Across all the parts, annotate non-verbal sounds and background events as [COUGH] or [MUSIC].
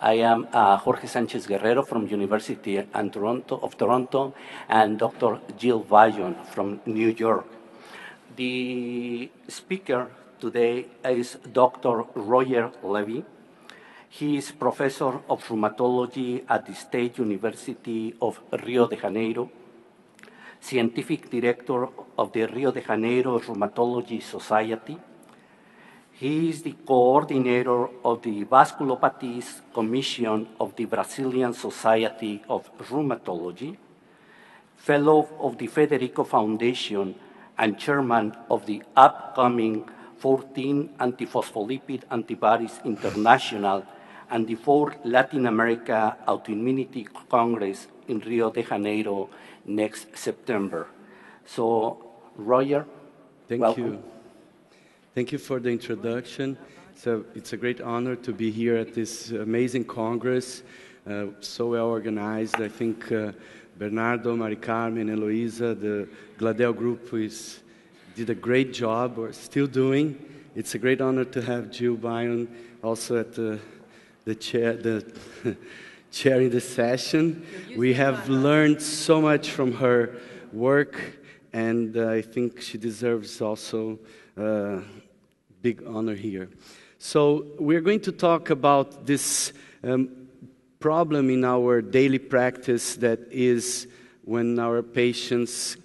I am uh, Jorge Sanchez Guerrero from University and Toronto, of Toronto and Dr. Jill Buyon from New York. The speaker today is Dr. Roger Levy. He is professor of rheumatology at the State University of Rio de Janeiro, scientific director of the Rio de Janeiro Rheumatology Society, he is the coordinator of the Vasculopathies Commission of the Brazilian Society of Rheumatology, fellow of the Federico Foundation, and chairman of the upcoming 14 Antiphospholipid Antibodies International and the 4th Latin America Autoimmunity Congress in Rio de Janeiro next September. So, Roger, Thank welcome. you. Thank you for the introduction. So it's a great honor to be here at this amazing Congress, uh, so well organized. I think uh, Bernardo, Mari Carmen, Eloisa, the Gladel group is, did a great job, or still doing. It's a great honor to have Jill Buyon also at the, the chair, the [LAUGHS] chairing the session. We have learned so much from her work, and uh, I think she deserves also uh, big honor here. So, we're going to talk about this um, problem in our daily practice that is when our patients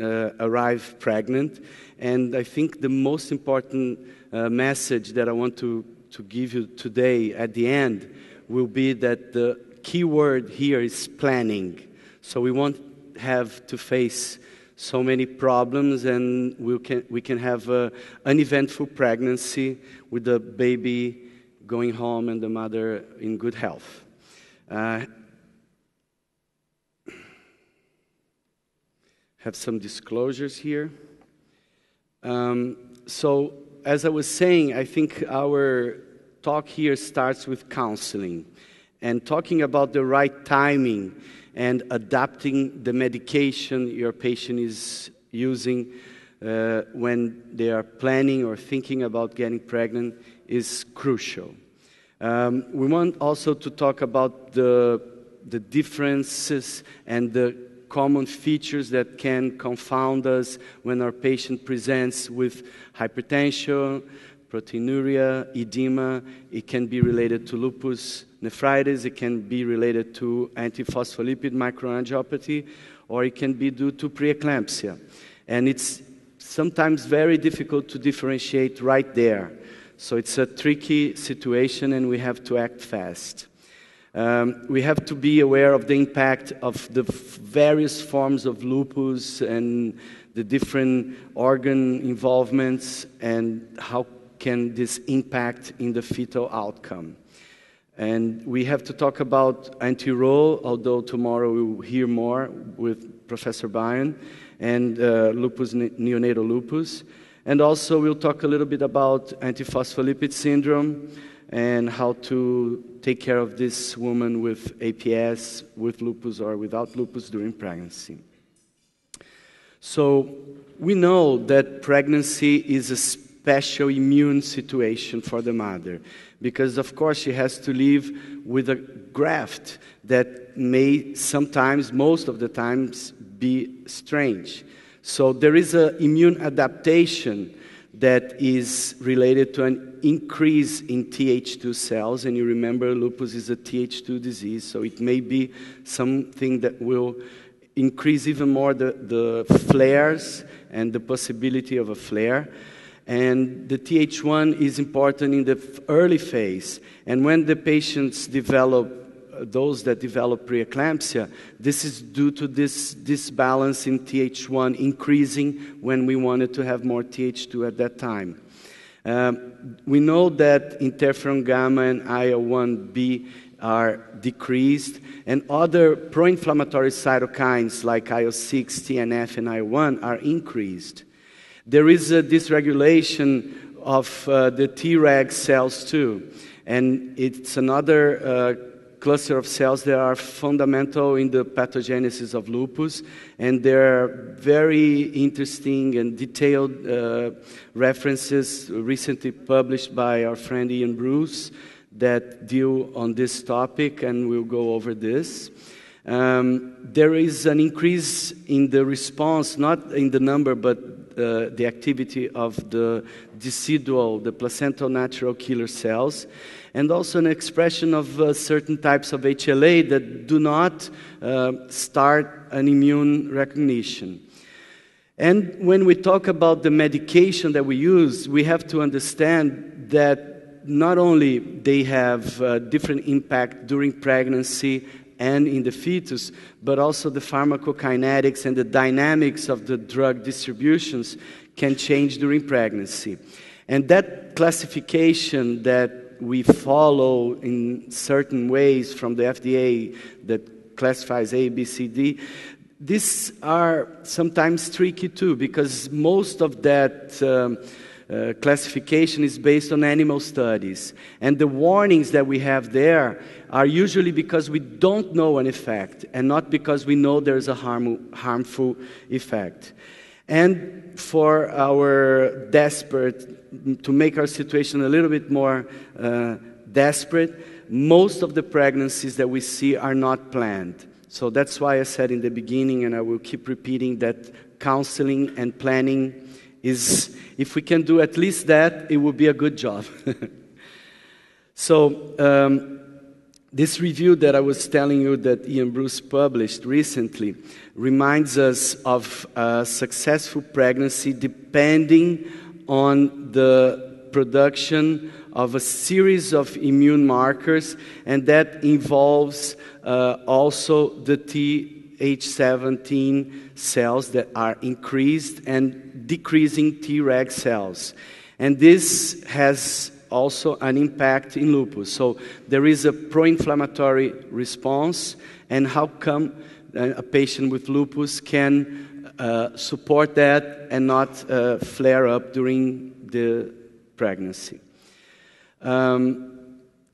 uh, arrive pregnant. And I think the most important uh, message that I want to, to give you today at the end will be that the key word here is planning. So, we won't have to face so many problems, and we can, we can have an uneventful pregnancy with the baby going home and the mother in good health. Uh, have some disclosures here. Um, so, as I was saying, I think our talk here starts with counseling and talking about the right timing and adapting the medication your patient is using uh, when they are planning or thinking about getting pregnant is crucial. Um, we want also to talk about the, the differences and the common features that can confound us when our patient presents with hypertension, proteinuria, edema. It can be related to lupus nephritis, it can be related to antiphospholipid microangiopathy, or it can be due to preeclampsia. And it's sometimes very difficult to differentiate right there. So it's a tricky situation, and we have to act fast. Um, we have to be aware of the impact of the various forms of lupus and the different organ involvements and how can this impact in the fetal outcome. And we have to talk about anti-Ro, although tomorrow we will hear more with Professor Buyon, and uh, lupus, neonatal lupus. And also we'll talk a little bit about antiphospholipid syndrome and how to take care of this woman with APS, with lupus or without lupus during pregnancy. So we know that pregnancy is a special immune situation for the mother because, of course, she has to live with a graft that may sometimes, most of the times, be strange. So there is an immune adaptation that is related to an increase in Th2 cells. And you remember, lupus is a Th2 disease, so it may be something that will increase even more the, the flares and the possibility of a flare. And the Th1 is important in the early phase. And when the patients develop, uh, those that develop preeclampsia, this is due to this disbalance in Th1 increasing when we wanted to have more Th2 at that time. Um, we know that interferon gamma and IL 1B are decreased, and other pro inflammatory cytokines like IL 6, TNF, and IL 1 are increased. There is a dysregulation of uh, the Treg cells too, and it's another uh, cluster of cells that are fundamental in the pathogenesis of lupus, and there are very interesting and detailed uh, references recently published by our friend Ian Bruce that deal on this topic, and we'll go over this. Um, there is an increase in the response, not in the number, but the activity of the decidual, the placental natural killer cells, and also an expression of uh, certain types of HLA that do not uh, start an immune recognition. And when we talk about the medication that we use, we have to understand that not only they have uh, different impact during pregnancy and in the fetus, but also the pharmacokinetics and the dynamics of the drug distributions can change during pregnancy. And that classification that we follow in certain ways from the FDA that classifies A, B, C, D, these are sometimes tricky too because most of that um, uh, classification is based on animal studies. And the warnings that we have there are usually because we don't know an effect and not because we know there's a harm, harmful effect. And for our desperate, to make our situation a little bit more uh, desperate, most of the pregnancies that we see are not planned. So that's why I said in the beginning, and I will keep repeating that counseling and planning is, if we can do at least that, it will be a good job. [LAUGHS] so, um, this review that I was telling you that Ian Bruce published recently reminds us of a successful pregnancy depending on the production of a series of immune markers, and that involves uh, also the Th17 cells that are increased and decreasing Treg cells. And this has also an impact in lupus. So there is a pro inflammatory response, and how come a patient with lupus can uh, support that and not uh, flare up during the pregnancy? Um,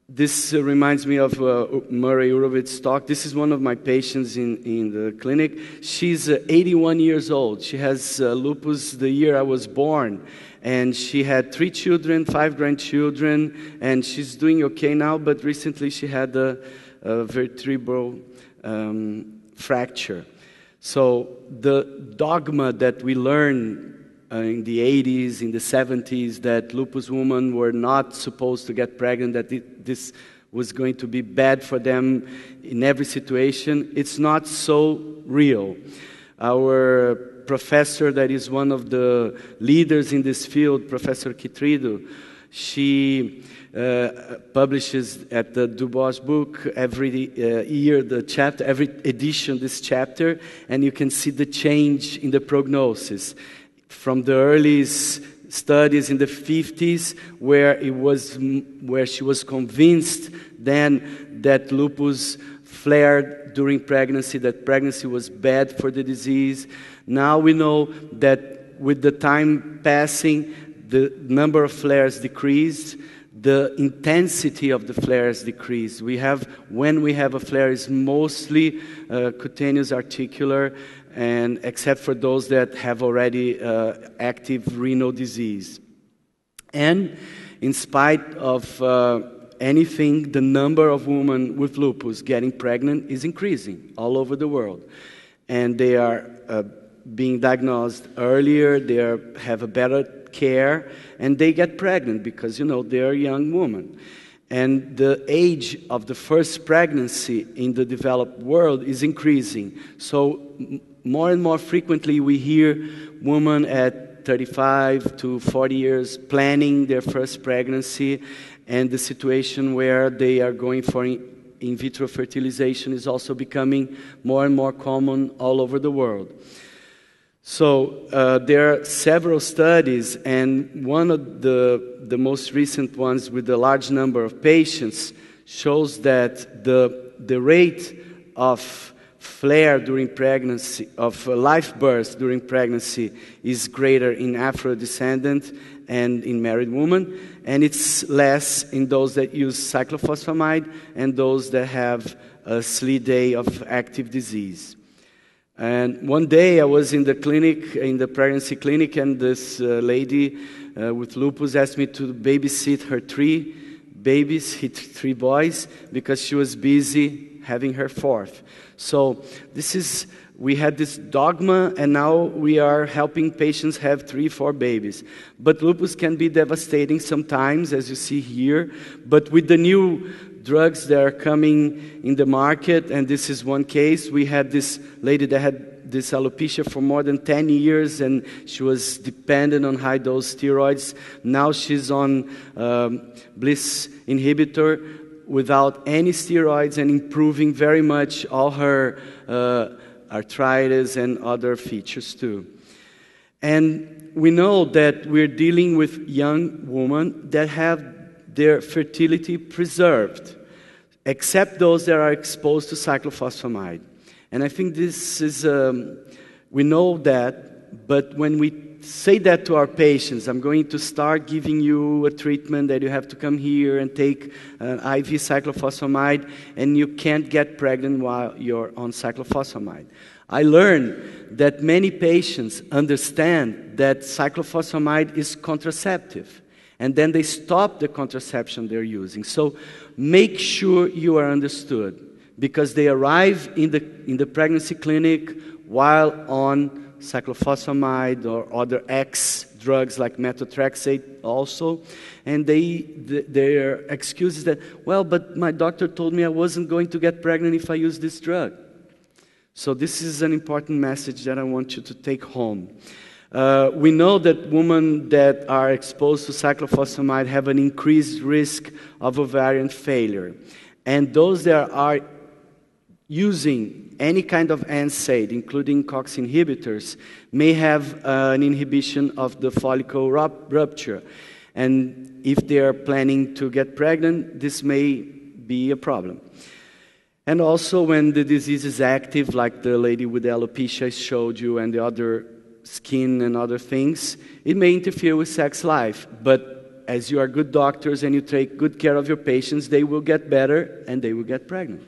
this uh, reminds me of uh, Murray Urowitz's talk. This is one of my patients in, in the clinic. She's uh, 81 years old. She has uh, lupus the year I was born. And she had three children, five grandchildren, and she's doing okay now, but recently she had a, a vertebral um, fracture. So the dogma that we learn uh, in the 80s, in the 70s, that lupus women were not supposed to get pregnant, that it, this was going to be bad for them in every situation. It's not so real. Our professor, that is one of the leaders in this field, Professor Kitridou, she uh, publishes at the DuBois book every uh, year the chapter, every edition this chapter, and you can see the change in the prognosis from the early studies in the 50s where it was where she was convinced then that lupus flared during pregnancy that pregnancy was bad for the disease. Now we know that with the time passing the number of flares decreased the intensity of the flares decreased. We have when we have a flare is mostly uh, cutaneous articular and except for those that have already uh, active renal disease. And in spite of uh, anything, the number of women with lupus getting pregnant is increasing all over the world. And they are uh, being diagnosed earlier, they are, have a better care, and they get pregnant because, you know, they're a young woman. And the age of the first pregnancy in the developed world is increasing. So more and more frequently we hear women at 35 to 40 years planning their first pregnancy and the situation where they are going for in vitro fertilization is also becoming more and more common all over the world. So uh, there are several studies, and one of the, the most recent ones with a large number of patients shows that the, the rate of flare during pregnancy, of live birth during pregnancy, is greater in Afro descendant and in married women, and it's less in those that use cyclophosphamide and those that have a SLEDAI of active disease. And one day I was in the clinic, in the pregnancy clinic, and this uh, lady uh, with lupus asked me to babysit her three babies, three boys, because she was busy having her fourth. So this is we had this dogma and now we are helping patients have three four babies. But lupus can be devastating sometimes as you see here. But with the new drugs that are coming in the market and this is one case we had this lady that had this alopecia for more than 10 years and she was dependent on high dose steroids. Now she's on um, BLyS inhibitor without any steroids and improving very much all her uh, arthritis, and other features too. And we know that we're dealing with young women that have their fertility preserved, except those that are exposed to cyclophosphamide. And I think this is, um, we know that, but when we say that to our patients. I'm going to start giving you a treatment that you have to come here and take an IV cyclophosphamide, and you can't get pregnant while you're on cyclophosphamide. I learned that many patients understand that cyclophosphamide is contraceptive, and then they stop the contraception they're using. So make sure you are understood because they arrive in the, in the pregnancy clinic while on cyclophosphamide or other X drugs like methotrexate also. And they, th- their excuse is that, well, but my doctor told me I wasn't going to get pregnant if I use this drug. So, this is an important message that I want you to take home. Uh, we know that women that are exposed to cyclophosphamide have an increased risk of ovarian failure. And those that are using any kind of NSAID, including COX inhibitors, may have uh, an inhibition of the follicle rupture. And if they are planning to get pregnant, this may be a problem. And also, when the disease is active, like the lady with alopecia showed you, and the other skin and other things, it may interfere with sex life. But as you are good doctors and you take good care of your patients, they will get better and they will get pregnant.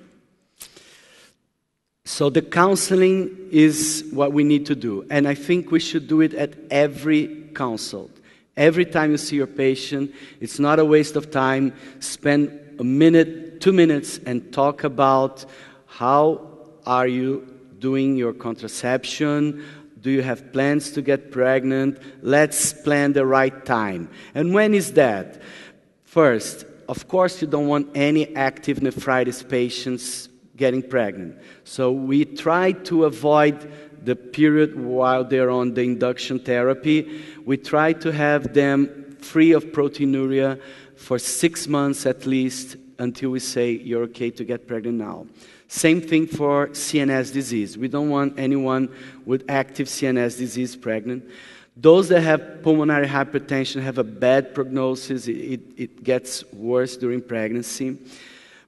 So the counseling is what we need to do. And I think we should do it at every consult. Every time you see your patient, it's not a waste of time. Spend a minute, two minutes, and talk about how are you doing your contraception? Do you have plans to get pregnant? Let's plan the right time. And when is that? First, of course, you don't want any active nephritis patients getting pregnant. So we try to avoid the period while they're on the induction therapy. We try to have them free of proteinuria for six months at least until we say you're okay to get pregnant now. Same thing for CNS disease. We don't want anyone with active CNS disease pregnant. Those that have pulmonary hypertension have a bad prognosis, it, it gets worse during pregnancy.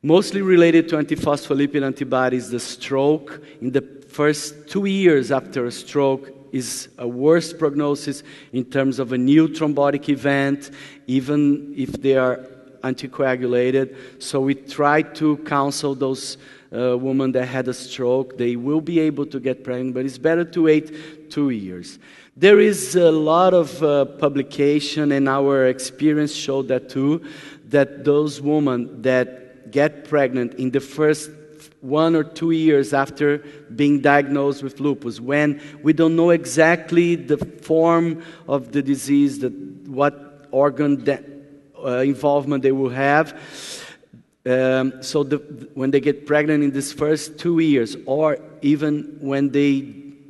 Mostly related to antiphospholipid antibodies, the stroke in the first two years after a stroke is a worse prognosis in terms of a new thrombotic event, even if they are anticoagulated. So we try to counsel those uh, women that had a stroke. They will be able to get pregnant, but it's better to wait two years. There is a lot of uh, publication, and our experience showed that too, that those women that get pregnant in the first one or two years after being diagnosed with lupus, when we don't know exactly the form of the disease, the, what organ de- uh, involvement they will have. Um, so, the, when they get pregnant in these first two years, or even when they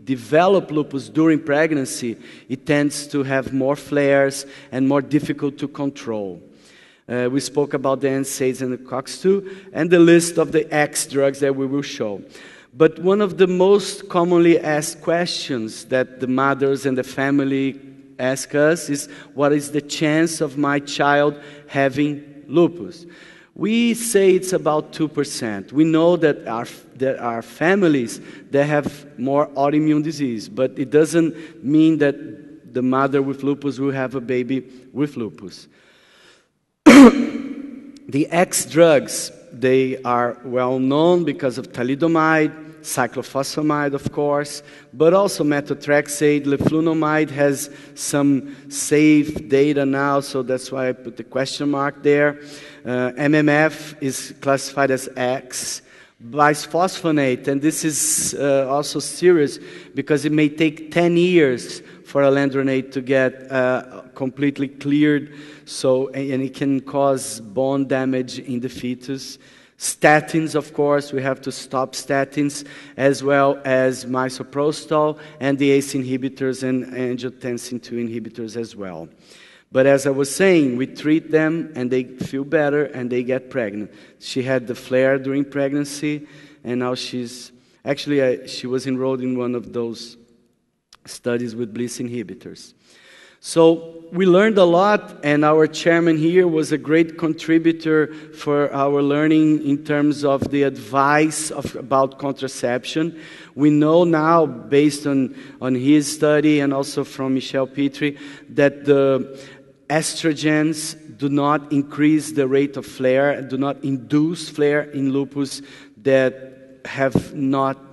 develop lupus during pregnancy, it tends to have more flares and more difficult to control. Uh, we spoke about the NSAIDs and the COX2 and the list of the X drugs that we will show. But one of the most commonly asked questions that the mothers and the family ask us is what is the chance of my child having lupus? We say it's about 2%. We know that our, there are families that have more autoimmune disease, but it doesn't mean that the mother with lupus will have a baby with lupus. [COUGHS] the X drugs, they are well known because of thalidomide, cyclophosphamide, of course, but also methotrexate. Leflunomide has some safe data now, so that's why I put the question mark there. Uh, MMF is classified as X. Bisphosphonate, and this is uh, also serious because it may take 10 years for a alendronate to get uh, completely cleared, so, and it can cause bone damage in the fetus. Statins, of course, we have to stop statins, as well as misoprostol and the ACE inhibitors and angiotensin 2 inhibitors as well. But as I was saying, we treat them and they feel better and they get pregnant. She had the flare during pregnancy, and now she's actually, I, she was enrolled in one of those studies with BLyS inhibitors. So we learned a lot, and our chairman here was a great contributor for our learning in terms of the advice of, about contraception. We know now, based on, on his study and also from Michelle Petri, that the estrogens do not increase the rate of flare, do not induce flare in lupus that have not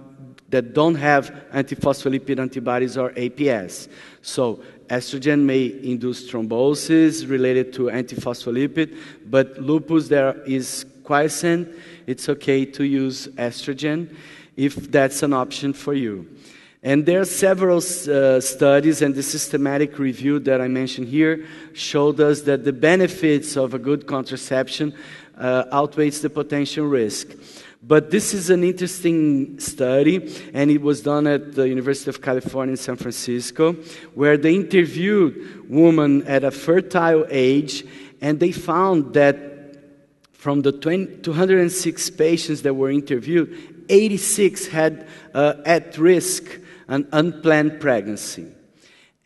that don't have antiphospholipid antibodies or APS. So estrogen may induce thrombosis related to antiphospholipid, but lupus there is quiescent. It's okay to use estrogen if that's an option for you. And there are several uh, studies, and the systematic review that I mentioned here showed us that the benefits of a good contraception uh, outweighs the potential risk. But this is an interesting study, and it was done at the University of California in San Francisco, where they interviewed women at a fertile age, and they found that from the 20, 206 patients that were interviewed, 86 had uh, at risk an unplanned pregnancy.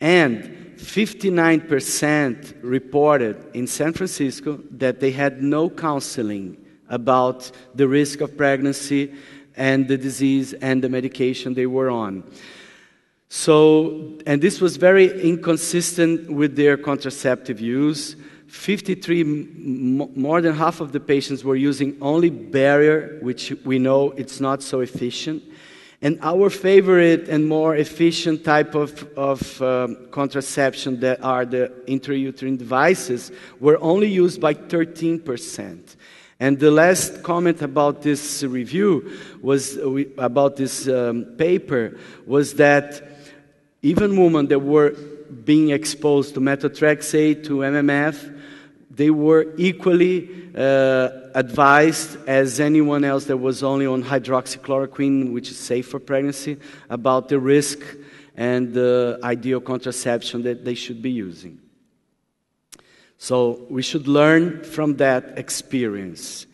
And 59% reported in San Francisco that they had no counseling about the risk of pregnancy and the disease and the medication they were on. So, and this was very inconsistent with their contraceptive use. 53, more than half of the patients were using only barrier, which we know it's not so efficient. And our favorite and more efficient type of, of um, contraception that are the intrauterine devices were only used by 13%. And the last comment about this review was about this um, paper was that even women that were being exposed to methotrexate, to MMF, they were equally uh, advised as anyone else that was only on hydroxychloroquine, which is safe for pregnancy, about the risk and the ideal contraception that they should be using. So we should learn from that experience.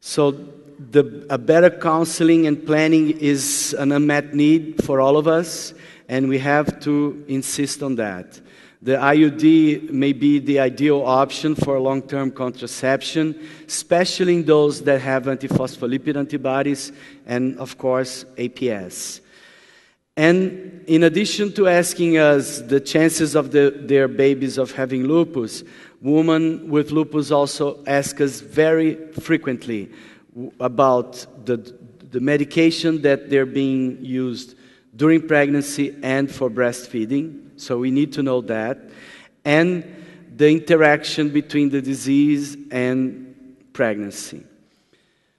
So the, a better counseling and planning is an unmet need for all of us, and we have to insist on that. The IUD may be the ideal option for long term contraception, especially in those that have antiphospholipid antibodies and, of course, APS. And in addition to asking us the chances of the, their babies of having lupus, women with lupus also ask us very frequently about the, the medication that they're being used during pregnancy and for breastfeeding. So we need to know that. And the interaction between the disease and pregnancy.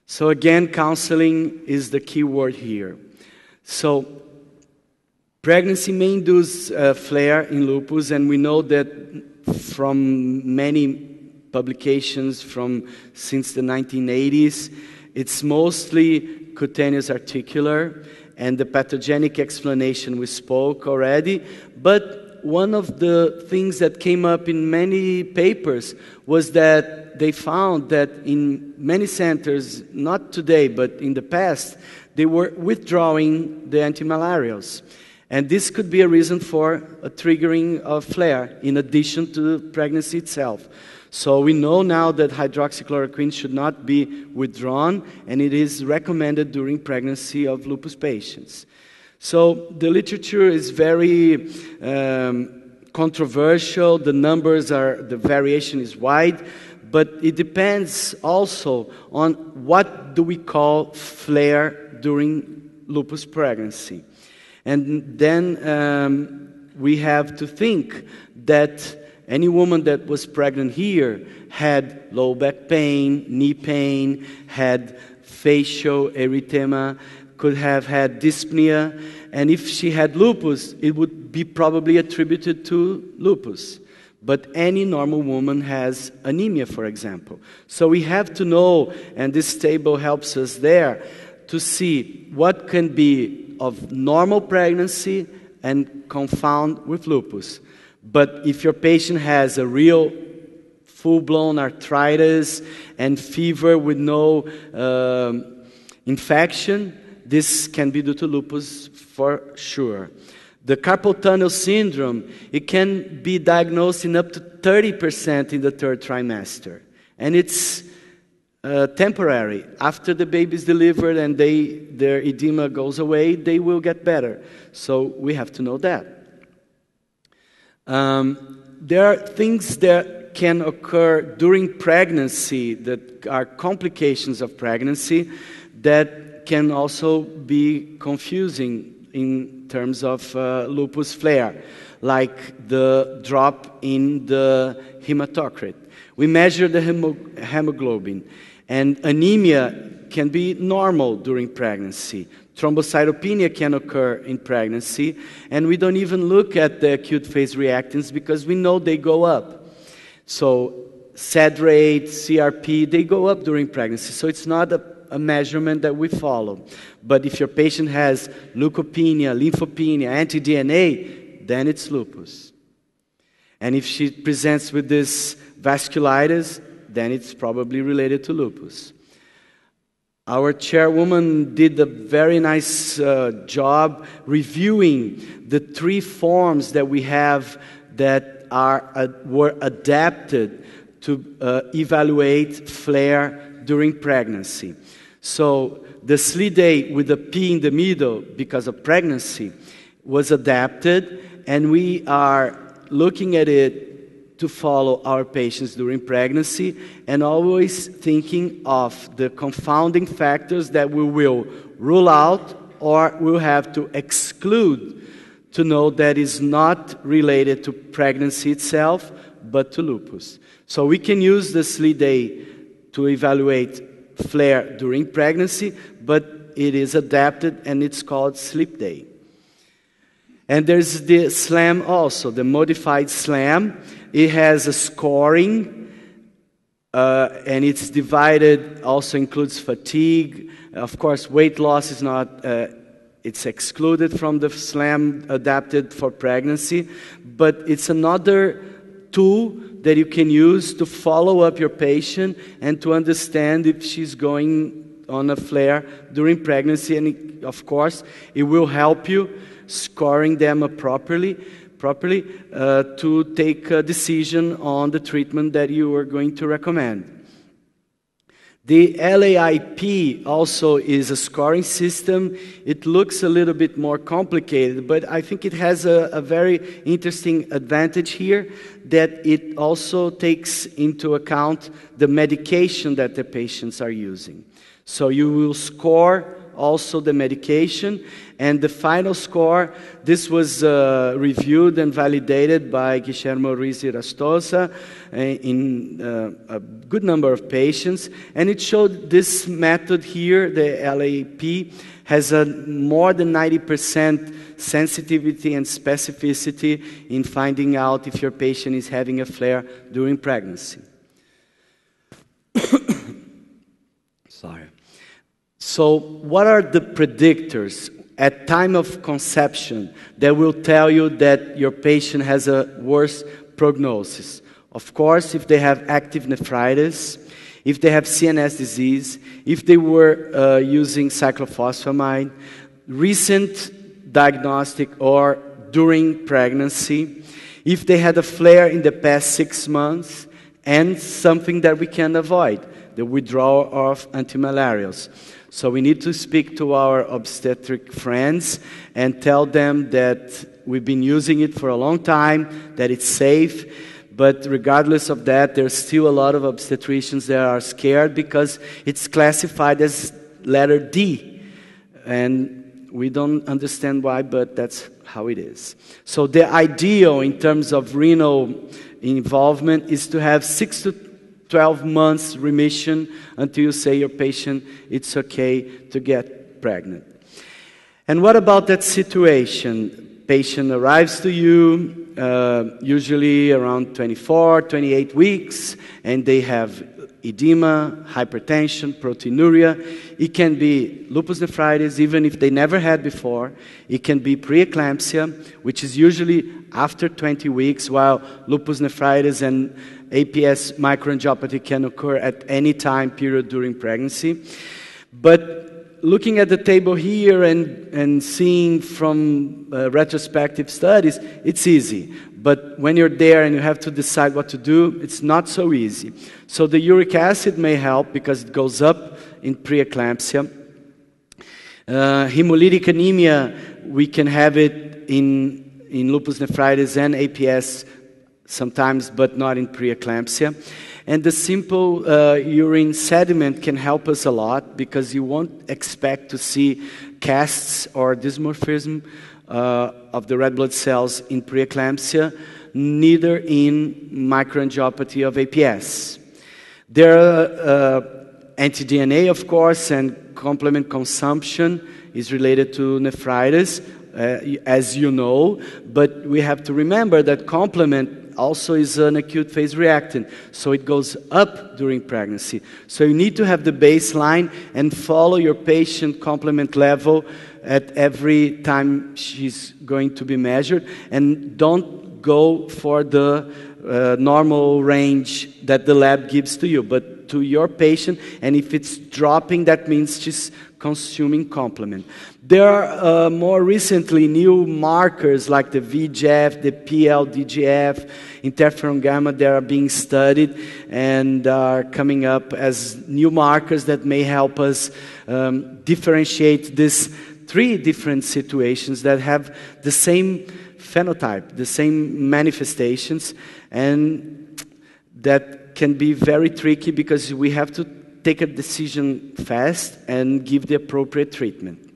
So again, counseling is the key word here. So pregnancy may induce a flare in lupus, and we know that from many publications from since the 1980s. It's mostly cutaneous articular, and the pathogenic explanation we spoke already. But one of the things that came up in many papers was that they found that in many centers, not today, but in the past, they were withdrawing the antimalarials. And this could be a reason for a triggering of flare in addition to pregnancy itself. So we know now that hydroxychloroquine should not be withdrawn, and it is recommended during pregnancy of lupus patients. So the literature is very um, controversial. The numbers are, the variation is wide, but it depends also on what do we call flare during lupus pregnancy. And then um, we have to think that any woman that was pregnant here had low back pain, knee pain, had facial erythema, could have had dyspnea, and if she had lupus, it would be probably attributed to lupus. But any normal woman has anemia, for example. So we have to know, and this table helps us there, to see what can be of normal pregnancy and confound with lupus. But if your patient has a real full blown arthritis and fever with no um, infection, this can be due to lupus for sure. The carpal tunnel syndrome, it can be diagnosed in up to 30% in the third trimester. And it's uh, temporary. After the baby is delivered and they, their edema goes away, they will get better. So we have to know that. Um, there are things that can occur during pregnancy that are complications of pregnancy that can also be confusing in terms of uh, lupus flare, like the drop in the hematocrit. We measure the hemoglobin. And anemia can be normal during pregnancy. Thrombocytopenia can occur in pregnancy, and we don't even look at the acute phase reactants because we know they go up. So, sed rate, CRP, they go up during pregnancy. So, it's not a, a measurement that we follow. But if your patient has leukopenia, lymphopenia, anti DNA, then it's lupus. And if she presents with this vasculitis, then it's probably related to lupus. Our chairwoman did a very nice uh, job reviewing the three forms that we have that are, uh, were adapted to uh, evaluate flare during pregnancy. So the SLEDAI with the P in the middle because of pregnancy was adapted, and we are looking at it to follow our patients during pregnancy and always thinking of the confounding factors that we will rule out or will have to exclude to know that is not related to pregnancy itself but to lupus. So we can use the SLEDAI to evaluate flare during pregnancy, but it is adapted and it's called SLEPDAI. And there's the SLAM also, the modified SLAM. It has a scoring, uh, and it's divided, also includes fatigue. Of course, weight loss is not, uh, it's excluded from the SLAM adapted for pregnancy, but it's another tool that you can use to follow up your patient and to understand if she's going on a flare during pregnancy. And it, of course, it will help you scoring them properly properly uh, to take a decision on the treatment that you are going to recommend. The LAIP also is a scoring system. It looks a little bit more complicated, but I think it has a, a, very interesting advantage here that it also takes into account the medication that the patients are using. So you will score also the medication, and the final score, this was uh, reviewed and validated by Guillermo Ruiz Irastorza uh, in uh, a good number of patients. And it showed this method here, the LAP, has a more than 90% sensitivity and specificity in finding out if your patient is having a flare during pregnancy. [COUGHS] So, what are the predictors at time of conception that will tell you that your patient has a worse prognosis. Of course, if they have active nephritis, if they have CNS disease, if they were uh, using cyclophosphamide, recent diagnostic or during pregnancy, if they had a flare in the past six months, and something that we can avoid the withdrawal of antimalarials. So we need to speak to our obstetric friends and tell them that we've been using it for a long time, that it's safe. But regardless of that, there's still a lot of obstetricians that are scared because it's classified as letter D. And we don't understand why, but that's how it is. So the ideal in terms of renal involvement is to have six to 12 months remission until you say your patient it's okay to get pregnant. And what about that situation? Patient arrives to you uh, usually around 24, 28 weeks, and they have edema, hypertension, proteinuria. It can be lupus nephritis, even if they never had before. It can be preeclampsia, which is usually after 20 weeks, while lupus nephritis and APS microangiopathy can occur at any time period during pregnancy. But looking at the table here and, and seeing from uh, retrospective studies, it's easy. But when you're there and you have to decide what to do, it's not so easy. So the uric acid may help because it goes up in preeclampsia. Uh, hemolytic anemia, we can have it in, in lupus nephritis and APS sometimes, but not in preeclampsia. And the simple uh, urine sediment can help us a lot because you won't expect to see casts or dysmorphism uh, of the red blood cells in preeclampsia, neither in microangiopathy of APS. There are uh, anti-DNA, of course, and complement consumption is related to nephritis, as you know, but we have to remember that complement also is an acute phase reactant, so it goes up during pregnancy. So you need to have the baseline and follow your patient complement level at every time she's going to be measured, and don't go for the uh, normal range that the lab gives to you, but to your patient. And if it's dropping, that means she's consuming complement. There are uh, more recently new markers like the VGF, the PLDGF, interferon gamma that are being studied and are coming up as new markers that may help us um, differentiate these three different situations that have the same phenotype, the same manifestations, and that can be very tricky because we have to take a decision fast and give the appropriate treatment.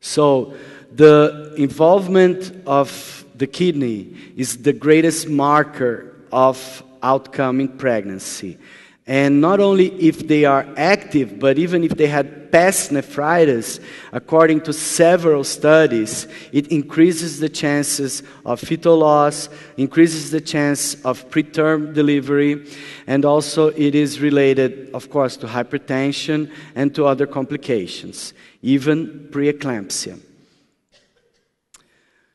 So, the involvement of the kidney is the greatest marker of outcome in pregnancy. And not only if they are active, but even if they had past nephritis, according to several studies, it increases the chances of fetal loss, increases the chance of preterm delivery, and also it is related, of course, to hypertension and to other complications, even preeclampsia.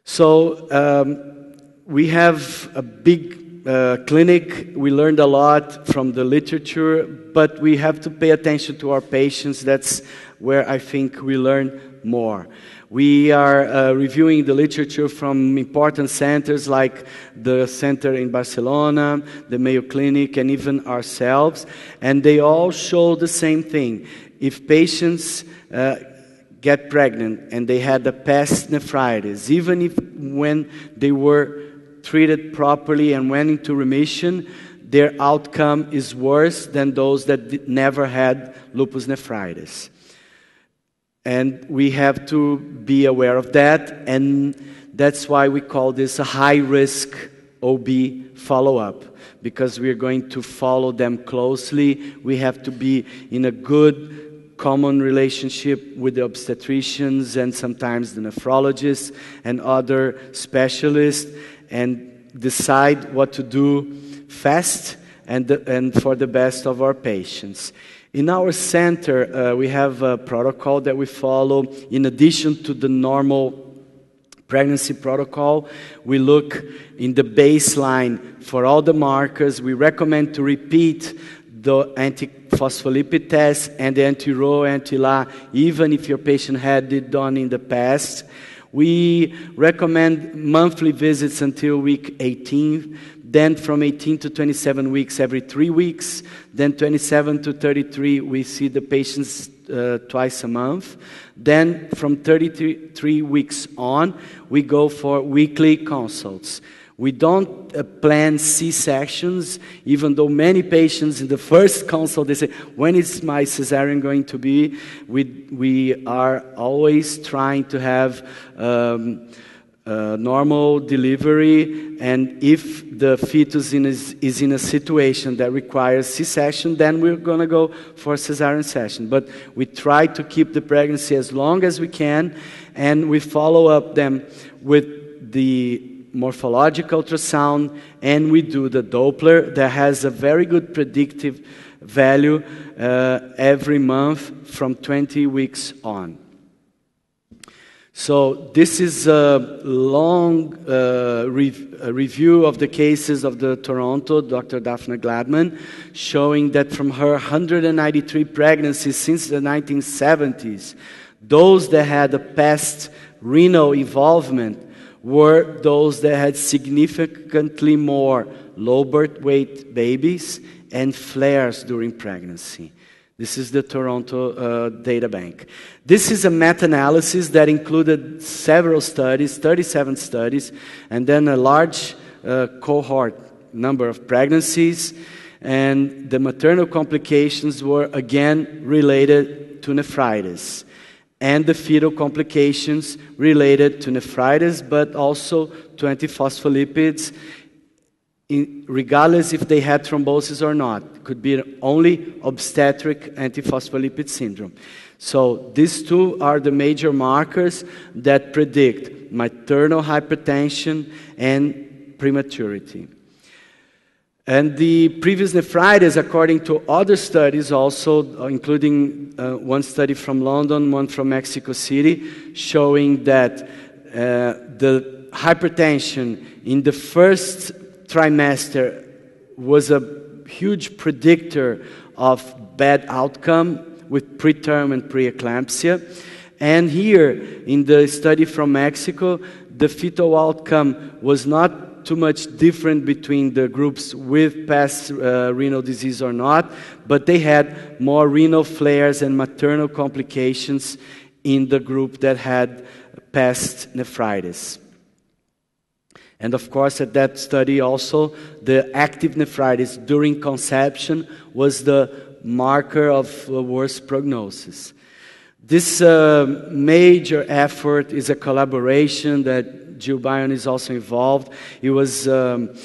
So um, we have a big uh, clinic, we learned a lot from the literature, but we have to pay attention to our patients. That's where I think we learn more. We are uh, reviewing the literature from important centers like the center in Barcelona, the Mayo Clinic, and even ourselves, and they all show the same thing. If patients uh, get pregnant and they had a past nephritis, even if when they were treated properly and went into remission, their outcome is worse than those that never had lupus nephritis. And we have to be aware of that, and that's why we call this a high risk OB follow up, because we're going to follow them closely. We have to be in a good common relationship with the obstetricians and sometimes the nephrologists and other specialists and decide what to do fast and, the, and for the best of our patients. In our center, uh, we have a protocol that we follow in addition to the normal pregnancy protocol. We look in the baseline for all the markers. We recommend to repeat the antiphospholipid test and the anti-Ro, anti-La, even if your patient had it done in the past. We recommend monthly visits until week 18, then from 18 to 27 weeks every three weeks, then 27 to 33 we see the patients uh, twice a month. Then from 33 weeks on, we go for weekly consults. We don't uh, plan C sections, even though many patients in the first consult they say, When is my cesarean going to be? We, we are always trying to have. Um, uh, normal delivery, and if the fetus in is, is in a situation that requires C-section, then we're going to go for cesarean section. But we try to keep the pregnancy as long as we can, and we follow up them with the morphological ultrasound, and we do the Doppler that has a very good predictive value uh, every month from 20 weeks on. So, this is a long uh, re- review of the cases of the Toronto, Dr. Dafna Gladman, showing that from her 193 pregnancies since the 1970s, those that had a past renal involvement were those that had significantly more low birth weight babies and flares during pregnancy. This is the Toronto uh, Data Bank. This is a meta analysis that included several studies, 37 studies, and then a large uh, cohort number of pregnancies. And the maternal complications were again related to nephritis, and the fetal complications related to nephritis, but also to antiphospholipids in, regardless if they had thrombosis or not. It could be only obstetric antiphospholipid syndrome. So these two are the major markers that predict maternal hypertension and prematurity. And the previous nephritis, according to other studies, also including uh, one study from London, one from Mexico City, showing that uh, the hypertension in the first trimester was a huge predictor of bad outcome with preterm and preeclampsia. And here, in the study from Mexico, the fetal outcome was not too much different between the groups with past uh, renal disease or not, but they had more renal flares and maternal complications in the group that had past nephritis. And of course, at that study, also, the active nephritis during conception was the marker of worse prognosis. This uh, major effort is a collaboration that Jill Buyon is also involved. It was um,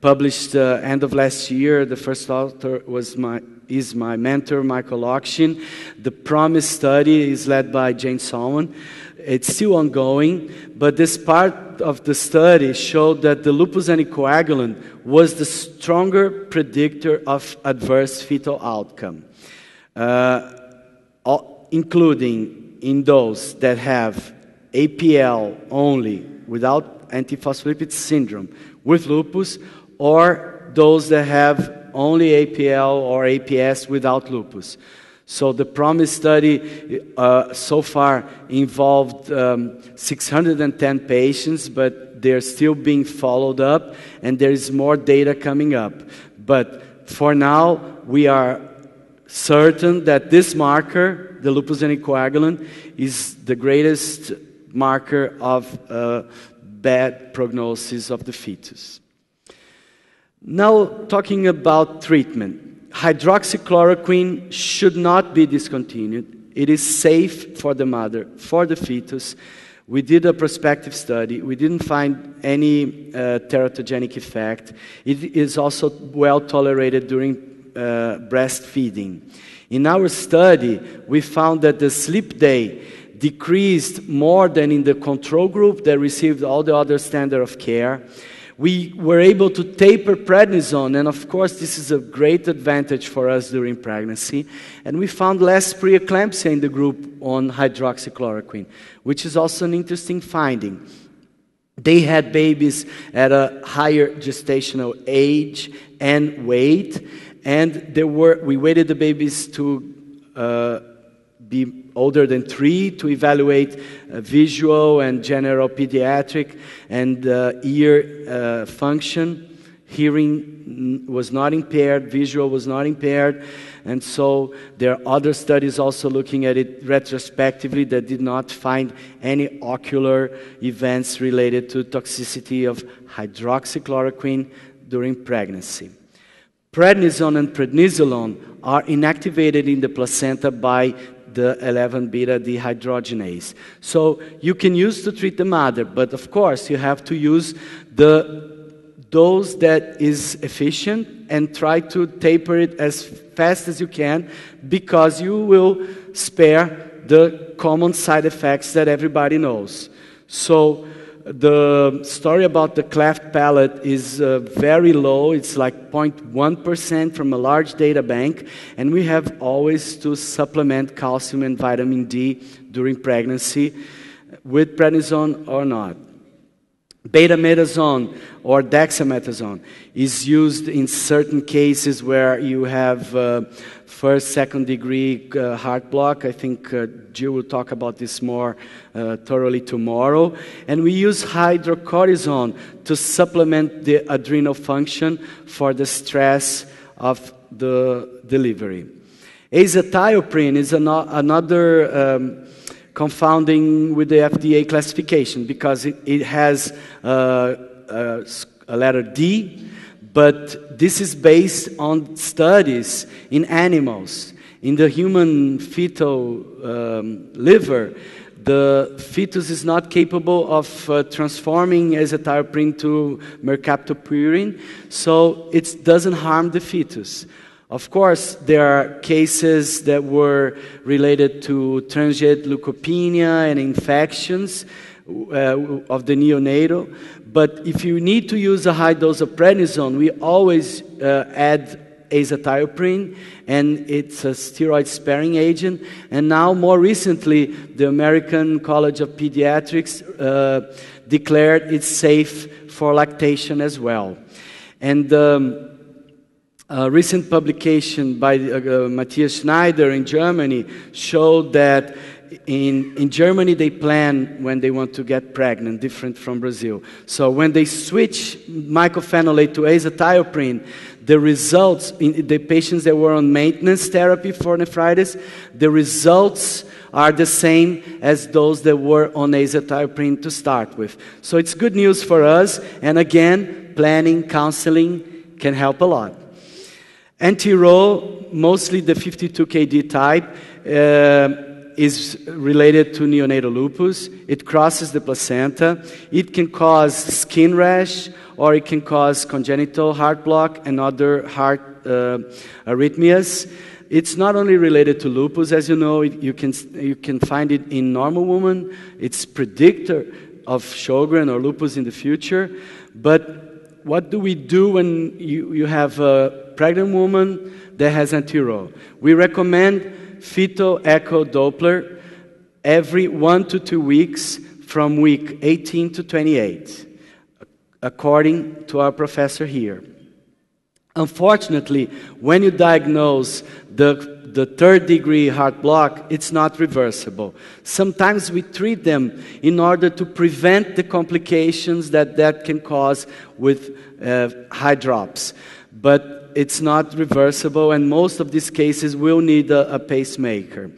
published uh, end of last year. The first author was my is my mentor, Michael Lockshin. The PROMISE study is led by Jane Salmon. It's still ongoing, but this part of the study showed that the lupus anticoagulant was the stronger predictor of adverse fetal outcome, uh, including in those that have APL only without antiphospholipid syndrome with lupus, or those that have only APL or APS without lupus. So the PROMISE study uh, so far involved um, 610 patients, but they're still being followed up, and there is more data coming up. But for now, we are certain that this marker, the lupus anticoagulant, is the greatest marker of bad prognosis of the fetus. Now, talking about treatment hydroxychloroquine should not be discontinued. It is safe for the mother, for the fetus. We did a prospective study. We didn't find any uh, teratogenic effect. It is also well tolerated during uh, breastfeeding. In our study, we found that the SLEPDAI decreased more than in the control group that received all the other standard of care we were able to taper prednisone, and of course, this is a great advantage for us during pregnancy. And we found less preeclampsia in the group on hydroxychloroquine, which is also an interesting finding. They had babies at a higher gestational age and weight, and there were, we waited the babies to uh, be older than three to evaluate uh, visual and general pediatric and uh, ear uh, function. Hearing was not impaired, visual was not impaired. And so there are other studies also looking at it retrospectively that did not find any ocular events related to toxicity of hydroxychloroquine during pregnancy. Prednisone and prednisolone are inactivated in the placenta by the 11 beta dehydrogenase. So you can use to treat the mother, but of course you have to use the dose that is efficient and try to taper it as fast as you can because you will spare the common side effects that everybody knows. So the story about the cleft palate is uh, very low. It's like 0.1% from a large data bank. And we have always to supplement calcium and vitamin D during pregnancy with prednisone or not. Betamethasone or dexamethasone is used in certain cases where you have uh, first, second degree uh, heart block. I think uh, Jill will talk about this more uh, thoroughly tomorrow. And we use hydrocortisone to supplement the adrenal function for the stress of the delivery. Azathioprine is an- another. Um, confounding with the FDA classification because it, it has uh, a, a letter D, but this is based on studies in animals. In the human fetal um, liver, the fetus is not capable of uh, transforming azathioprine to mercaptopurine, so it doesn't harm the fetus. Of course, there are cases that were related to transient leukopenia and infections uh, of the neonatal. But if you need to use a high dose of prednisone, we always uh, add azathioprine, and it's a steroid sparing agent. And now, more recently, the American College of Pediatrics uh, declared it's safe for lactation as well. And um, a recent publication by uh, Matthias Schneider in Germany showed that in, in Germany they plan when they want to get pregnant, different from Brazil. So when they switch mycophenolate to azathioprine, the results in the patients that were on maintenance therapy for nephritis, the results are the same as those that were on azathioprine to start with. So it's good news for us, and again, planning, counseling can help a lot. Anti-Ro, mostly the 52 KD type, uh, is related to neonatal lupus. It crosses the placenta. It can cause skin rash or it can cause congenital heart block and other heart uh, arrhythmias. It's not only related to lupus, as you know, it, you, can, you can find it in normal women. It's predictor of Sjogren or lupus in the future. But what do we do when you, you have a pregnant woman that has anti-Ro. We recommend fetal echo Doppler every one to two weeks from week 18 to 28, according to our professor here. Unfortunately, when you diagnose the, the third degree heart block, it's not reversible. Sometimes we treat them in order to prevent the complications that that can cause with uh, hydrops. But it's not reversible, and most of these cases will need a, a pacemaker.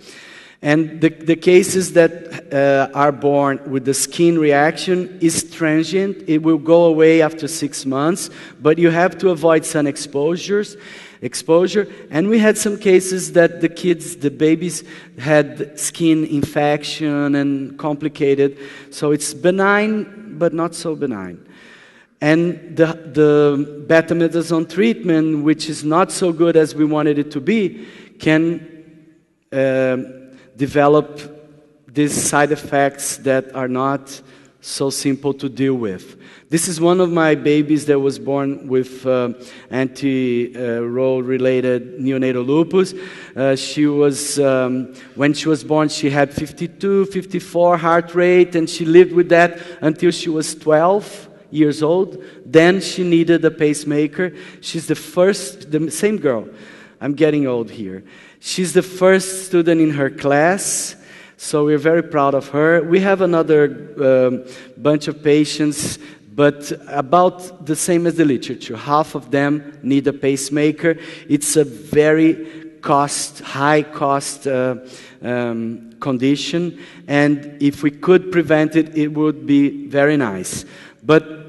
And the, the cases that uh, are born with the skin reaction is transient. It will go away after six months, but you have to avoid sun exposures, exposure. And we had some cases that the kids, the babies, had skin infection and complicated. So it's benign, but not so benign. And the, the betamethasone treatment, which is not so good as we wanted it to be, can uh, develop these side effects that are not so simple to deal with. This is one of my babies that was born with uh, anti-Ro related neonatal lupus. Uh, she was, um, when she was born, she had 52, 54 heart rate, and she lived with that until she was 12 years old. Then she needed a pacemaker. She's the first, the same girl. I'm getting old here. She's the first student in her class. So we're very proud of her. We have another um, bunch of patients, but about the same as the literature. Half of them need a pacemaker. It's a very cost, high cost uh, um, condition. And if we could prevent it, it would be very nice. But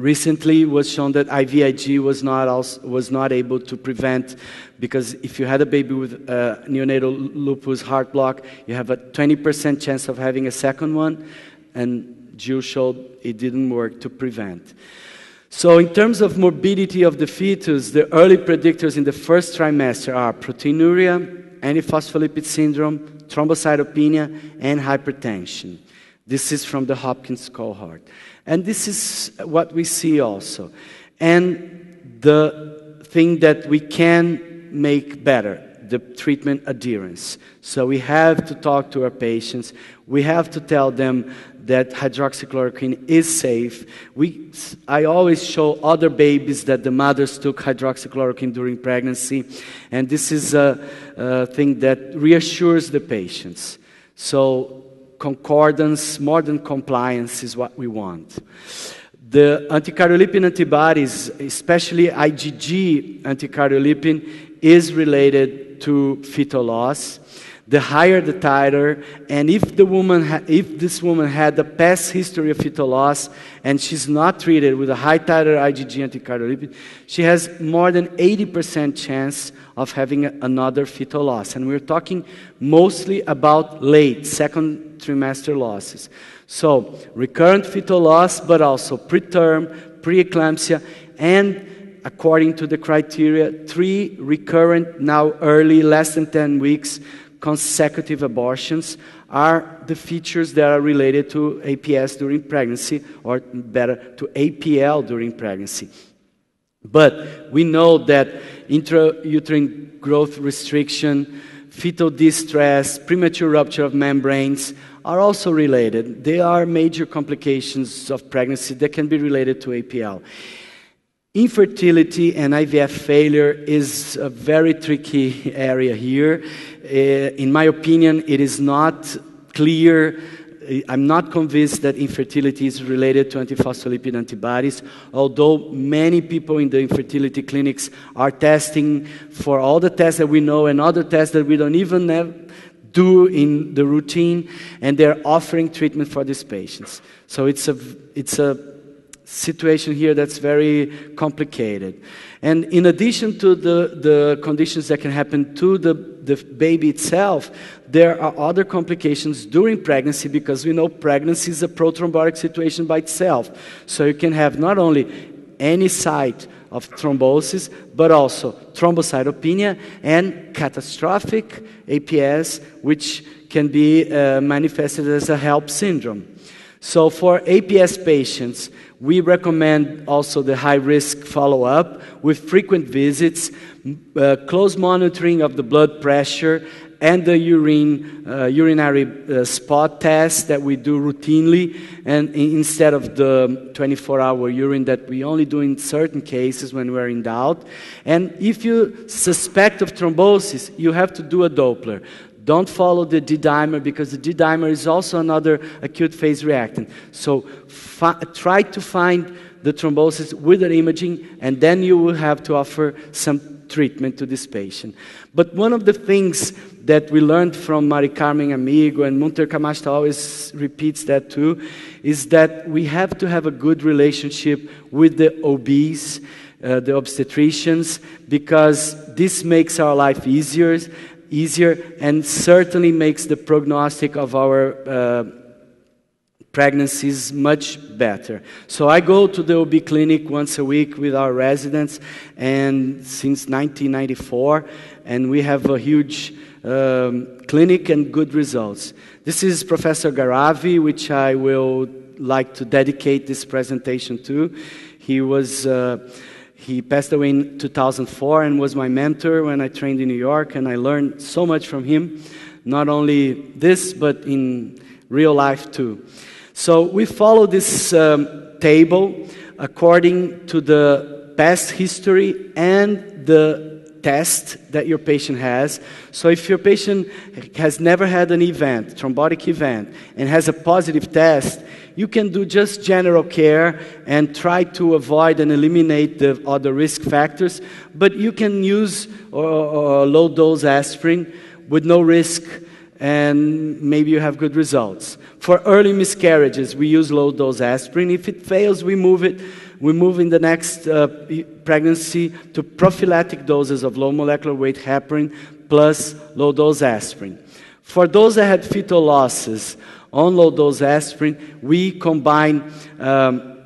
recently was shown that IVIG was not, also, was not able to prevent because if you had a baby with uh, neonatal lupus heart block, you have a 20% chance of having a second one, and Jill showed it didn't work to prevent. So, in terms of morbidity of the fetus, the early predictors in the first trimester are proteinuria, antiphospholipid syndrome, thrombocytopenia, and hypertension. This is from the Hopkins cohort. And this is what we see also. And the thing that we can make better the treatment adherence. So we have to talk to our patients. We have to tell them that hydroxychloroquine is safe. We, I always show other babies that the mothers took hydroxychloroquine during pregnancy, and this is a, a thing that reassures the patients. So, concordance, more than compliance, is what we want. The anticardiolipin antibodies, especially IgG anticardiolipin, is related to fetal loss the higher the titer, and if the woman, ha- if this woman had a past history of fetal loss and she's not treated with a high titer IgG anticardiolipin, she has more than 80% chance of having a- another fetal loss. And we're talking mostly about late second trimester losses. So recurrent fetal loss, but also preterm, preeclampsia, and according to the criteria, three recurrent, now early, less than 10 weeks consecutive abortions are the features that are related to APS during pregnancy, or better, to APL during pregnancy. But we know that intrauterine growth restriction, fetal distress, premature rupture of membranes are also related. They are major complications of pregnancy that can be related to APL. Infertility and IVF failure is a very tricky area here. Uh, in my opinion, it is not clear. I'm not convinced that infertility is related to antiphospholipid antibodies, although many people in the infertility clinics are testing for all the tests that we know and other tests that we don't even have, do in the routine, and they're offering treatment for these patients. So it's a, it's a situation here that's very complicated. And in addition to the, the conditions that can happen to the, the baby itself, there are other complications during pregnancy because we know pregnancy is a prothrombotic situation by itself. So you can have not only any site of thrombosis, but also thrombocytopenia and catastrophic APS, which can be uh, manifested as a HELLP syndrome. So, for APS patients, we recommend also the high risk follow up with frequent visits, uh, close monitoring of the blood pressure, and the urine, uh, urinary uh, spot test that we do routinely, and instead of the 24 hour urine that we only do in certain cases when we're in doubt. And if you suspect of thrombosis, you have to do a Doppler. Don't follow the D dimer because the D dimer is also another acute phase reactant. So try to find the thrombosis with the imaging, and then you will have to offer some treatment to this patient. But one of the things that we learned from Mari Carmen Amigo, and Munther Khamashta always repeats that too, is that we have to have a good relationship with the OBs. Uh, the obstetricians, because this makes our life easier easier and certainly makes the prognostic of our uh, pregnancies much better. So I go to the OB clinic once a week with our residents, and since 1994, and we have a huge um, clinic and good results. This is Professor Gharavi, which I will like to dedicate this presentation to. He was. Uh, he passed away in 2004 and was my mentor when I trained in New York, and I learned so much from him, not only this, but in real life too. So we follow this um, table according to the past history and the test that your patient has. So if your patient has never had an event, thrombotic event, and has a positive test, you can do just general care and try to avoid and eliminate the other risk factors. But you can use low dose aspirin with no risk, and maybe you have good results. For early miscarriages, we use low dose aspirin. If it fails, we move it we move in the next uh, pregnancy to prophylactic doses of low molecular weight heparin plus low dose aspirin. For those that had fetal losses on low dose aspirin, we combine um,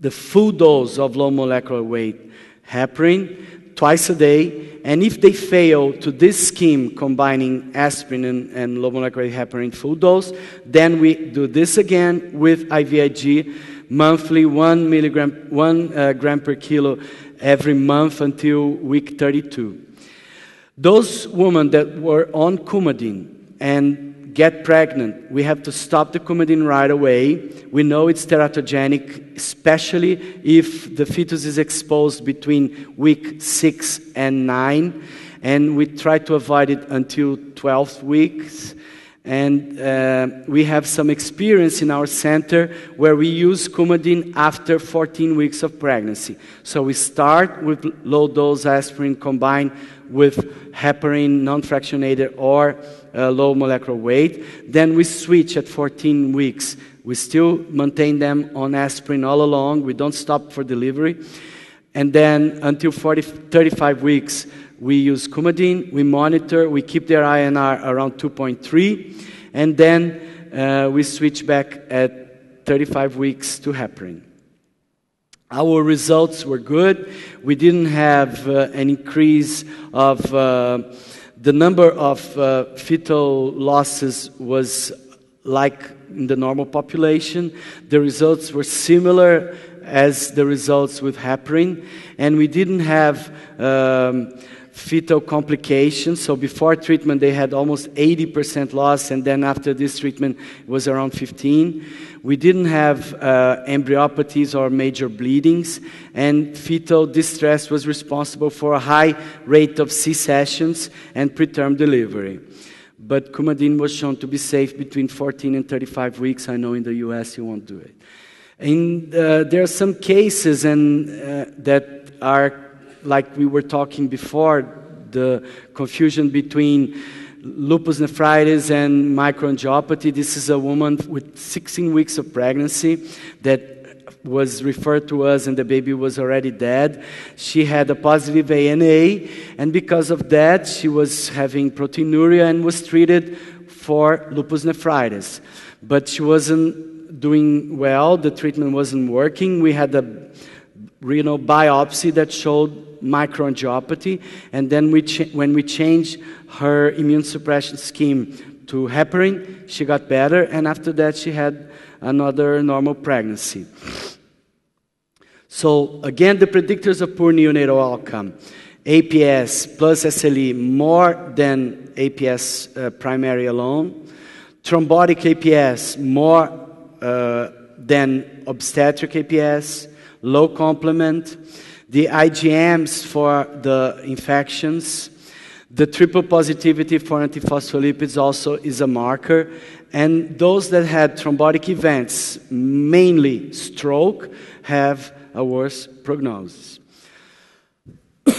the full dose of low molecular weight heparin twice a day. And if they fail to this scheme combining aspirin and, and low molecular weight heparin full dose, then we do this again with IVIG monthly, one milligram, one uh, gram per kilo every month until week 32. Those women that were on Coumadin and get pregnant, we have to stop the Coumadin right away. We know it's teratogenic, especially if the fetus is exposed between week six and nine, and we try to avoid it until 12 weeks. And uh, we have some experience in our center where we use Coumadin after 14 weeks of pregnancy. So we start with low dose aspirin combined with heparin, non fractionated, or uh, low molecular weight. Then we switch at 14 weeks. We still maintain them on aspirin all along, we don't stop for delivery. And then until 40, 35 weeks, we use Coumadin, we monitor, we keep their INR around 2.3, and then uh, we switch back at 35 weeks to heparin. Our results were good. We didn't have uh, an increase of uh, the number of uh, fetal losses was like in the normal population. The results were similar as the results with heparin, and we didn't have um, fetal complications. So before treatment, they had almost 80% loss, and then after this treatment, it was around 15. We didn't have uh, embryopathies or major bleedings, and fetal distress was responsible for a high rate of C-sections and preterm delivery. But Coumadin was shown to be safe between 14 and 35 weeks. I know in the US you won't do it. And uh, there are some cases and, uh, that are like we were talking before, the confusion between lupus nephritis and microangiopathy. This is a woman with 16 weeks of pregnancy that was referred to us and the baby was already dead. She had a positive ANA, and because of that, she was having proteinuria and was treated for lupus nephritis. But she wasn't doing well, the treatment wasn't working. We had a renal biopsy that showed microangiopathy. And then we when we changed her immune suppression scheme to heparin, she got better. And after that, she had another normal pregnancy. So, again, the predictors of poor neonatal outcome APS plus SLE more than APS uh, primary alone, thrombotic APS more uh, than obstetric APS, low complement the IgMs for the infections. The triple positivity for antiphospholipids also is a marker. And those that had thrombotic events, mainly stroke, have a worse prognosis. [COUGHS]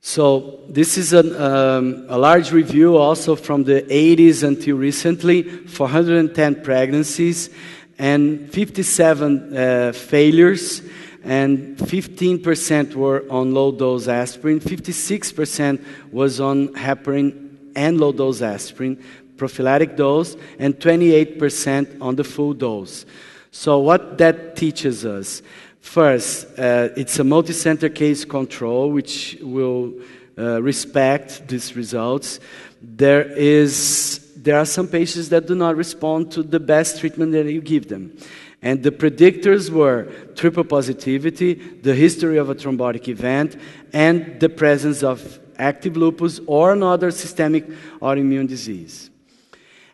so, this is an, um, a large review also from the 80s until recently 410 pregnancies and 57 uh, failures and 15% were on low dose aspirin, 56% was on heparin and low dose aspirin, prophylactic dose, and 28% on the full dose. So, what that teaches us first, uh, it's a multi center case control which will uh, respect these results. There is there are some patients that do not respond to the best treatment that you give them. And the predictors were triple positivity, the history of a thrombotic event, and the presence of active lupus or another systemic autoimmune disease.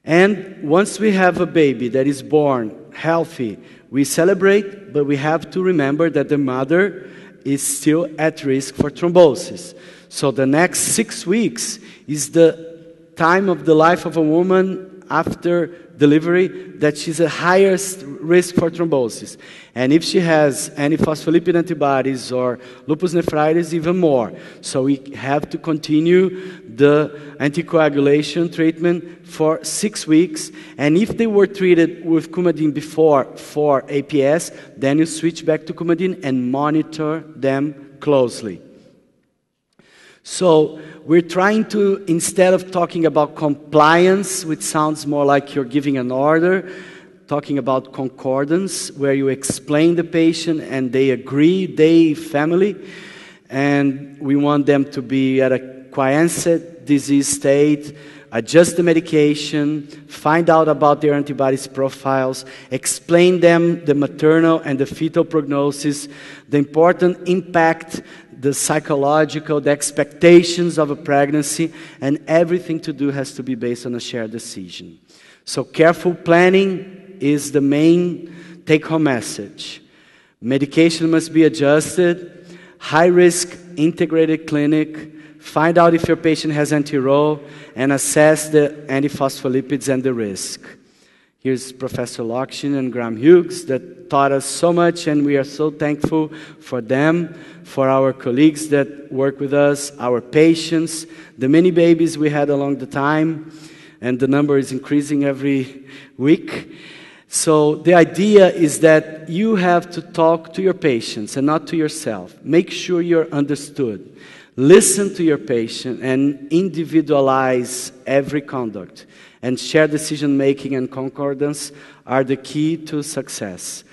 And once we have a baby that is born healthy, we celebrate, but we have to remember that the mother is still at risk for thrombosis. So the next six weeks is the time of the life of a woman after delivery that she's at highest risk for thrombosis. And if she has any phospholipid antibodies or lupus nephritis, even more. So we have to continue the anticoagulation treatment for six weeks. And if they were treated with Coumadin before for APS, then you switch back to Coumadin and monitor them closely. So we're trying to, instead of talking about compliance, which sounds more like you're giving an order, talking about concordance, where you explain the patient and they agree, they, family, and we want them to be at a quiescent disease state, adjust the medication, find out about their antibodies profiles, explain them the maternal and the fetal prognosis, the important impact the psychological, the expectations of a pregnancy, and everything to do has to be based on a shared decision. So, careful planning is the main take home message. Medication must be adjusted, high risk integrated clinic, find out if your patient has anti-Ro, and assess the antiphospholipids and the risk. Here's Professor Lockshin and Graham Hughes that taught us so much, and we are so thankful for them, for our colleagues that work with us, our patients, the many babies we had along the time, and the number is increasing every week. So, the idea is that you have to talk to your patients and not to yourself. Make sure you're understood. Listen to your patient and individualize every conduct and shared decision making and concordance are the key to success.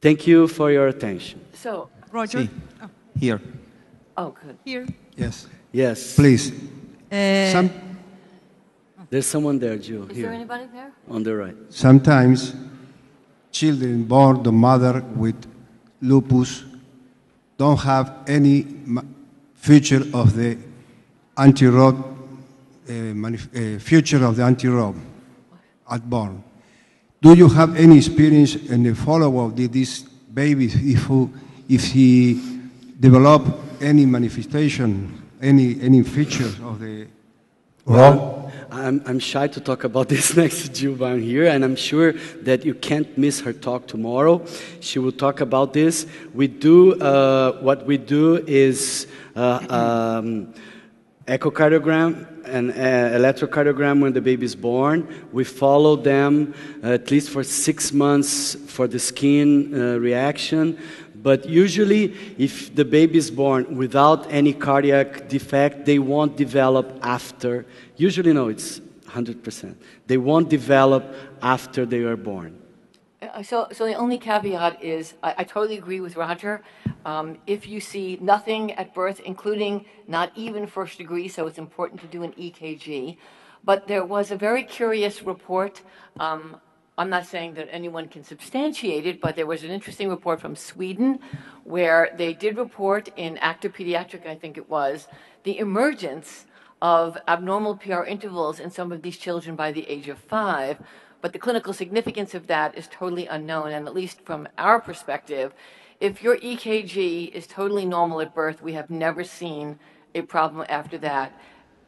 Thank you for your attention. So, Roger? Sí. Here. oh, good. Here. Yes. Yes. Please. Uh, Some, There's someone there, Jill, Is here, there anybody there? on the right. sometimes children born to mother with lupus don't have any future of the anti-Ro uh, uh, future of the anti-Ro at born. Do you have any experience in the follow-up of this baby if, who- if he develop any manifestation, any, any features of the Well, I'm, I'm shy to talk about [LAUGHS] this next to Jill Buyon here, and I'm sure that you can't miss her talk tomorrow. She will talk about this. We do, uh, what we do is uh, um, echocardiogram and uh, electrocardiogram when the baby is born. We follow them uh, at least for six months for the skin uh, reaction. But usually, if the baby is born without any cardiac defect, they won't develop after. Usually, no, it's 100%. They won't develop after they are born. Uh, So, so the only caveat is, I, I totally agree with Roger. Um, if you see nothing at birth, including not even first degree, so it's important to do an EKG. But there was a very curious report. Um, I'm not saying that anyone can substantiate it, but there was an interesting report from Sweden where they did report in Acta Paediatrica, I think it was, the emergence of abnormal PR intervals in some of these children by the age of five. But the clinical significance of that is totally unknown. And at least from our perspective, if your EKG is totally normal at birth, we have never seen a problem after that.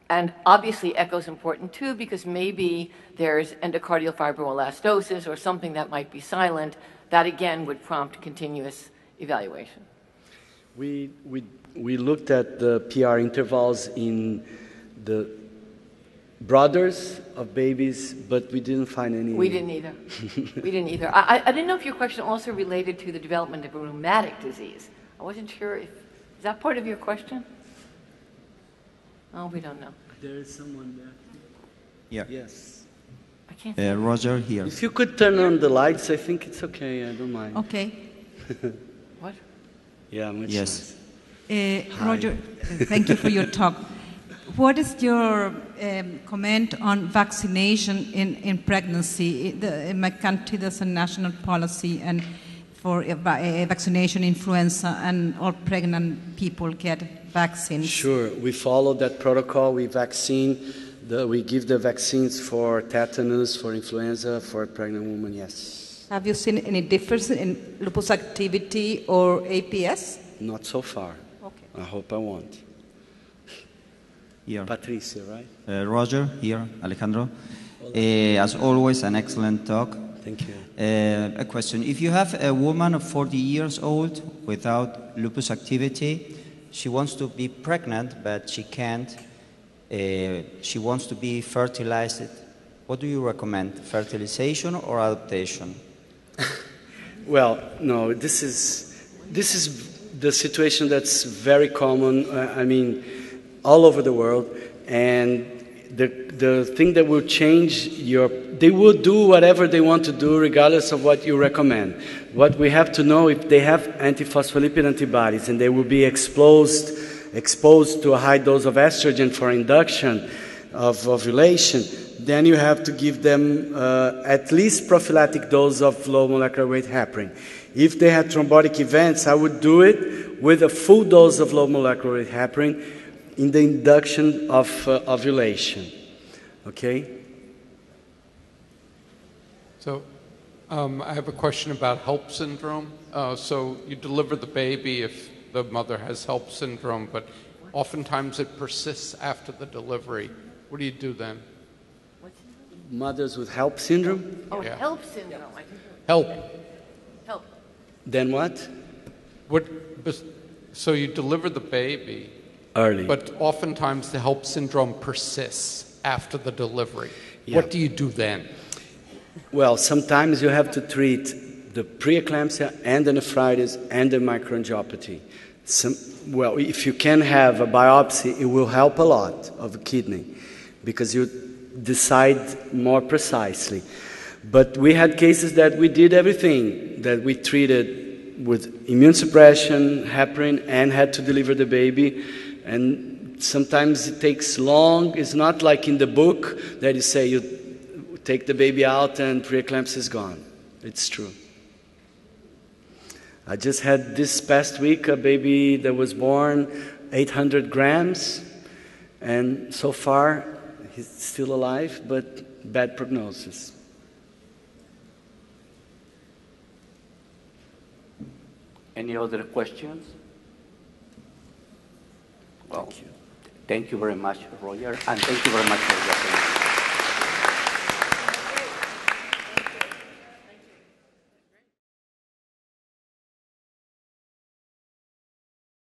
And obviously, echo is important too because maybe there's endocardial fibroelastosis or something that might be silent. That again would prompt continuous evaluation. We, we, we looked at the PR intervals in the brothers of babies, but we didn't find any. We didn't either. [LAUGHS] we didn't either. I, I- I didn't know if your question also related to the development of a rheumatic disease. I wasn't sure if, is that part of your question? Oh, we don't know. There is someone there. Yeah. Yes. I can't. Uh, Roger here. If you could turn on the lights, I think it's okay. I don't mind. okay. What? [LAUGHS] Yeah, much Yes. nice. Uh, Roger, uh, thank you for your talk. [LAUGHS] What is your um, comment on vaccination in, in pregnancy? The, in my country, there's a national policy and for uh, vaccination influenza, and all pregnant people get vaccines. Sure, we follow that protocol. We vaccine, the, we give the vaccines for tetanus, for influenza, for pregnant women. Yes. Have you seen any difference in lupus activity or APS? not so far. Okay. I hope I won't. Here. Patricia, right? Uh, Roger, here, Alejandro. Uh, as always, an excellent talk. Thank you. Uh, a question. If you have a woman of 40 years old without lupus activity, she wants to be pregnant, but she can't, uh, she wants to be fertilized. What do you recommend, fertilization or adaptation? [LAUGHS] Well, no, this is this is the situation that's very common. uh, I mean, all over the world, and the the thing that will change your they will do whatever they want to do regardless of what you recommend. What we have to know if they have antiphospholipid antibodies and they will be exposed exposed to a high dose of estrogen for induction of ovulation, then you have to give them uh, at least prophylactic dose of low molecular weight heparin. If they had thrombotic events, I would do it with a full dose of low molecular weight heparin in the induction of uh, ovulation. Okay? So um, I have a question about HELLP syndrome. Uh, so you deliver the baby if the mother has HELLP syndrome, but oftentimes it persists after the delivery. What do you do then? Mothers with HELLP syndrome, Oh, Yeah. HELLP syndrome. I think- Help. Help. then what? What, so you deliver the baby, Early. but oftentimes the HELLP syndrome persists after the delivery. Yeah. What do you do then? Well, sometimes you have to treat the preeclampsia and the nephritis and the microangiopathy. Some, well, if you can have a biopsy, it will help a lot of the kidney because you decide more precisely. But we had cases that we did everything, that we treated with immune suppression, heparin, and had to deliver the baby. And sometimes it takes long. It's not like in the book that you say you take the baby out and preeclampsia is gone. It's true. I just had this past week a baby that was born 800 grams, and so far he's still alive, but bad prognosis. Any other questions? Well, Thank you. Thank you very much, Roger, and thank you very much for your attention.